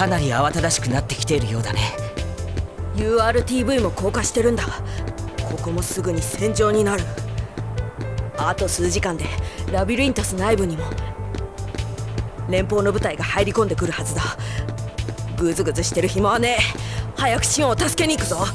かなり慌ただしくなってきているようだね。URTV も降下してるんだ。ここもすぐに戦場になる。あと数時間でラビリンタス内部にも連邦の部隊が入り込んでくるはずだ。グズグズしてる暇はねえ。早くシオンを助けに行くぞ。